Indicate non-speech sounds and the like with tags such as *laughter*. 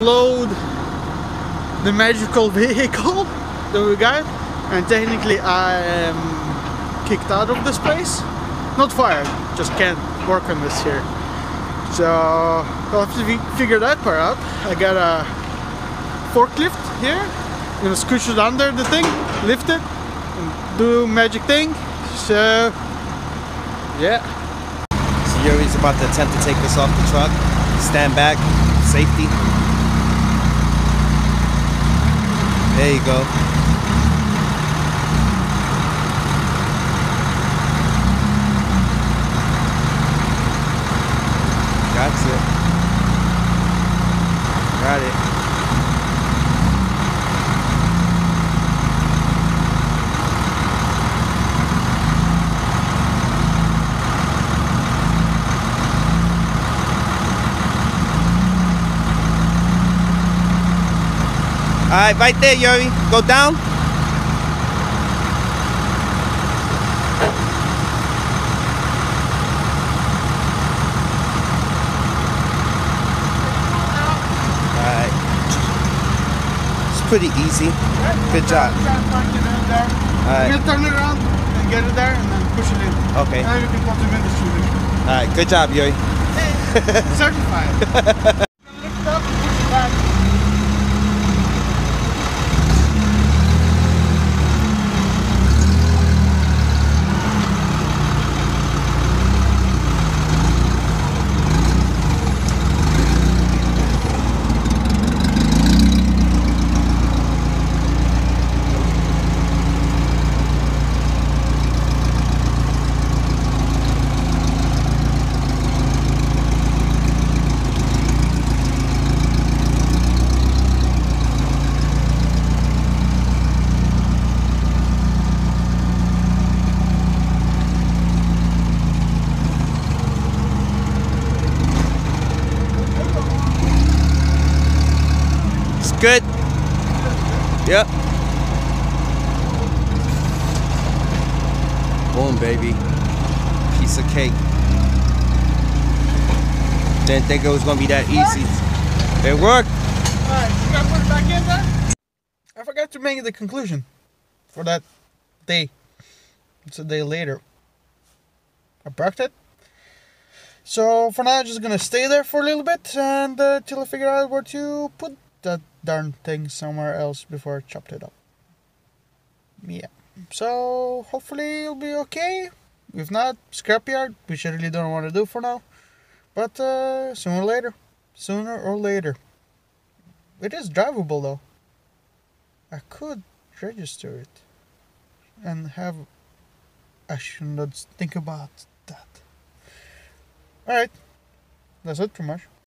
load the magical vehicle *laughs* that we got and technically I am kicked out of this place. Not fired just can't work on this here. So I'll have to figure that part out. I got a forklift here I'm gonna squish it under the thing lift it and do magic thing. So yeah. So Yuri's about to attempt to take this off the truck. Stand back, safety. There you go. That's it. Got it. All right, right there, Yuri. Go down. All right. It's pretty easy. Good job. Try to find it in there. All right. I'm gonna turn it around and get it there and then push it in. Okay. Now you can put them in the shooter. All right. Good job, Yuri. Certified. *laughs* good. Yep. Boom, baby. Piece of cake. Didn't think it was gonna be that easy. It worked. Alright, you gotta put it back in there. I forgot to make the conclusion for that day. It's a day later. I parked it. So for now, I'm just gonna stay there for a little bit and uh, till I figure out where to put that darn thing somewhere else before I chopped it up. Yeah. So hopefully it'll be okay. If not, scrapyard, which I really don't want to do for now. But uh, sooner or later, sooner or later. It is drivable though. I could register it and have. I should not think about that. Alright, that's it pretty much.